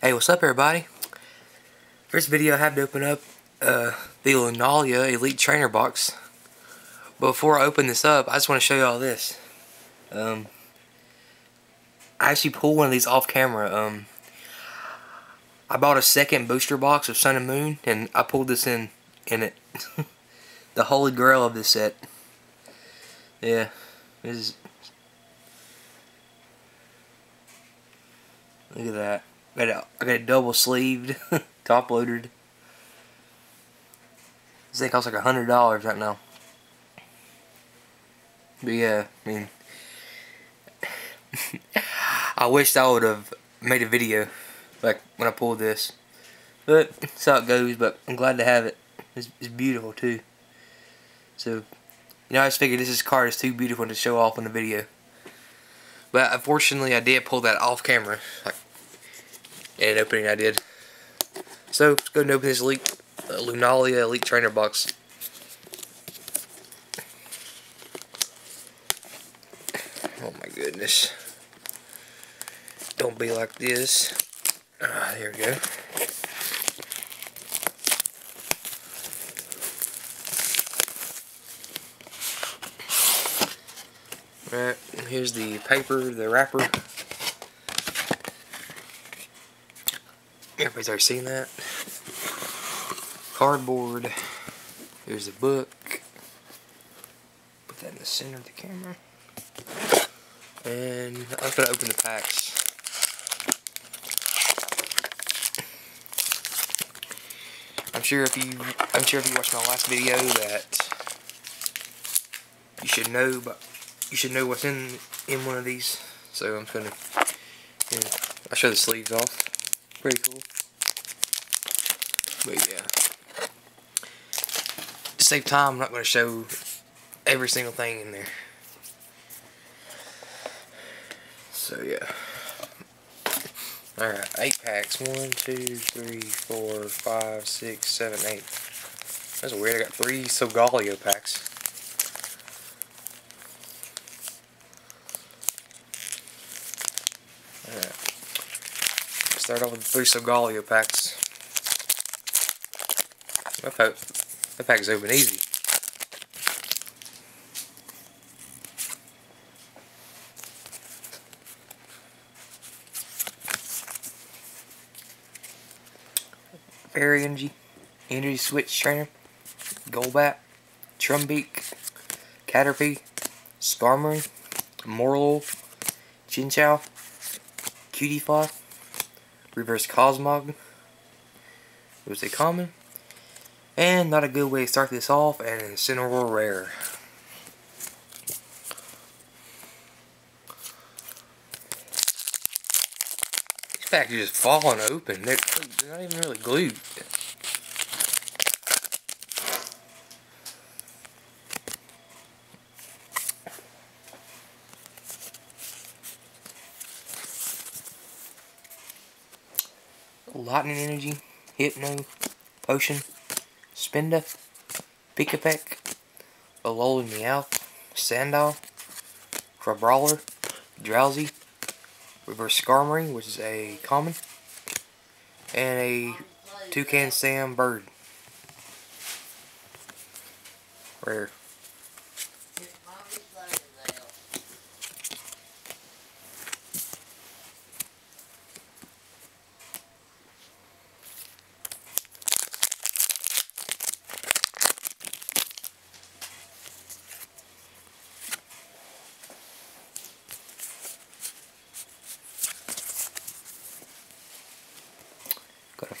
Hey, what's up everybody? First video I have to open up uh, the Lunala Elite Trainer box. Before I open this up, I just want to show you all this. Um, I actually pulled one of these off camera. Um, I bought a second booster box of Sun and Moon, and I pulled this in in it. the holy grail of this set. Yeah, this is. Look at that. Uh, I got it, I got it double sleeved, top loaded. This thing costs like a hundred dollars right now. But yeah, I mean, I wished I would have made a video like when I pulled this. But that's how it goes. But I'm glad to have it. It's, it's beautiful too. So, you know, I just figured this card is too beautiful to show off in the video. But unfortunately, I did pull that off camera. Like, and opening I did. So, let's go and open this Elite, uh, Lunala Elite Trainer box. Oh my goodness. Don't be like this. Ah, there we go. Right, here's the paper, the wrapper. Everybody's already seen that. Cardboard. There's a book. Put that in the center of the camera. And I'm gonna open the packs. I'm sure if you I'm sure if you watched my last video that you should know but you should know what's in in one of these. So I'm gonna yeah, I'll show the sleeves off. Pretty cool. But yeah. To save time, I'm not going to show every single thing in there. So yeah. Alright, 8 packs. One, two, three, four, five, six, seven, eight. That's weird, I got 3 Solgaleo packs. Alright. Start off with three Solgaleo packs. That, pack, that pack's open easy. Fairy Energy, Energy Switch Trainer, Golbat, Trumbeak, Caterpie, Skarmory, Morelull, Chinchou, Cutiefly, Reverse Cosmog, it was a common, and not a good way to start this off, and Incineroar Rare. These just falling open. They're, they're not even really glued. Lightning Energy, Hypno, Potion, Spinda, Pikipek, Alolan Meowth, Sandile, Crabrawler, Drowzee, Reverse Skarmory, which is a common, and a Toucan Sam Bird. Rare.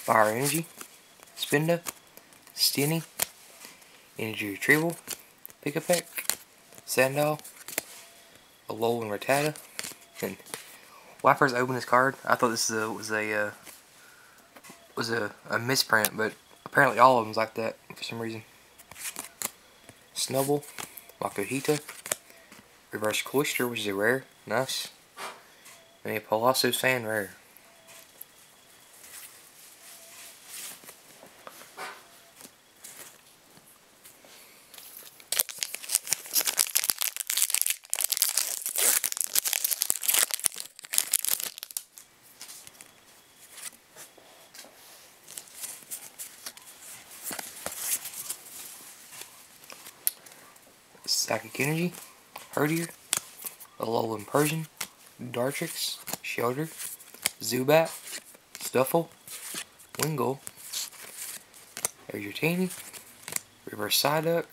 Fire Energy, Spinda, Steenee, Energy Retrieval, Pikipek, Sandile, Alolan Rattata, and when I first opened this card, I thought this was a, was a, uh, was a, a misprint, but apparently all of them's like that for some reason. Snubbull, Makuhita, Reverse Cloyster, which is a rare, nice, and a Palossand rare. Psychic Energy, Herdier, Alolan Persian, Dartrix, Shellder, Zubat, Stufful, Wingull, there's your Taney, Reverse Psyduck,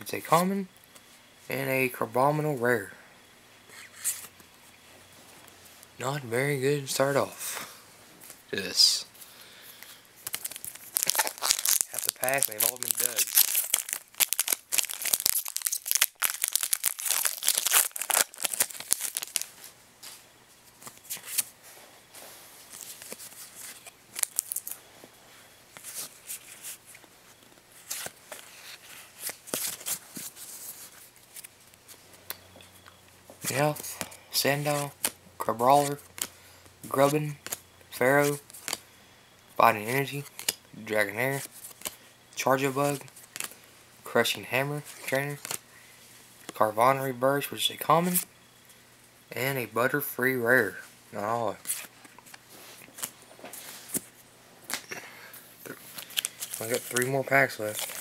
it's a common, and a Carbonal rare. Not very good start off. This. Half the pack, they've all been dug. Meowth, Sandow, Crabrawler, Grubbin, Pharaoh, Fighting Energy, Dragonair, bug. Crushing Hammer Trainer, Carvana Reverse, which is a common, and a Butterfree Rare. Not all. I got three more packs left.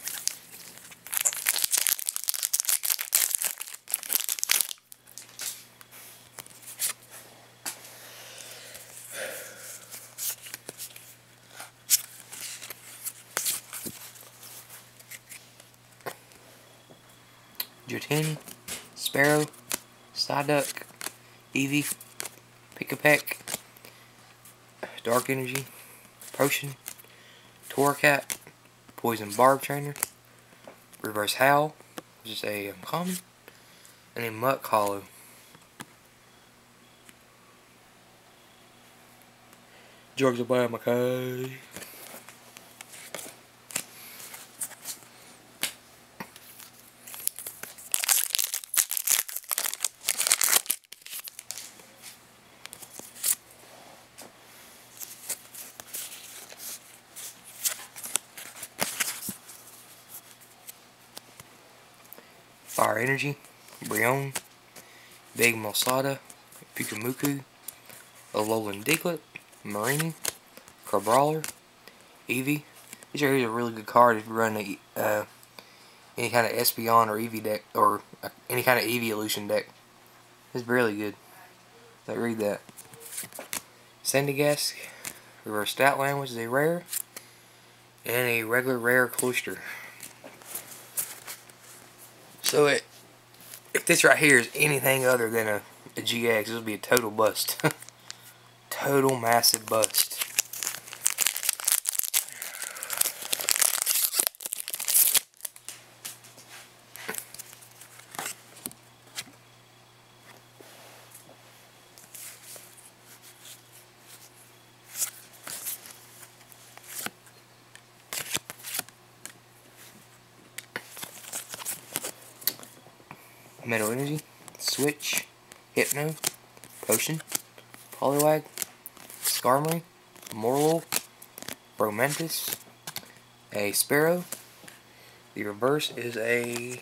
Dratini, Sparrow, Psyduck, Eevee, Pikipek, Dark Energy, Potion, Torracat, Poison Barb Trainer, Reverse Howl, which is a common, and a Muk Hollow. Georgia Bamakai. Fire Energy, Brionne, Big Mosada, Pyukumuku, Alolan Diglett, Mareanie, Crabrawler, Eevee. These are a really good card if you run a, uh, any kind of Espeon or Eevee deck, or uh, any kind of Eeveelution deck. It's really good. Let's read that. Sandygast, Reverse Statland, which is a rare, and a regular rare Cloyster. So it, if this right here is anything other than a, a GX, this will be a total bust. total massive bust. Metal Energy, Switch, Hypno, Potion, Poliwag, Skarmory, Morelull, Bromantis, a Sparrow. The reverse is a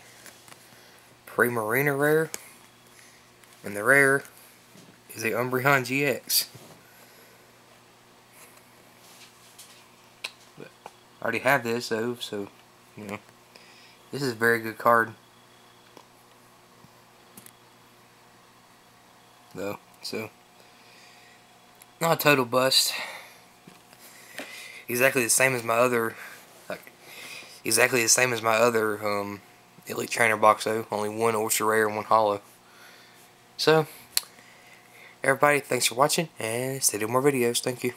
Primarina rare, and the rare is a Umbreon GX. I already have this though, so you know this is a very good card. Though, so not a total bust. Exactly the same as my other, like exactly the same as my other um, Elite Trainer box though. Only one ultra rare and one hollow. So, everybody, thanks for watching and stay tuned more videos. Thank you.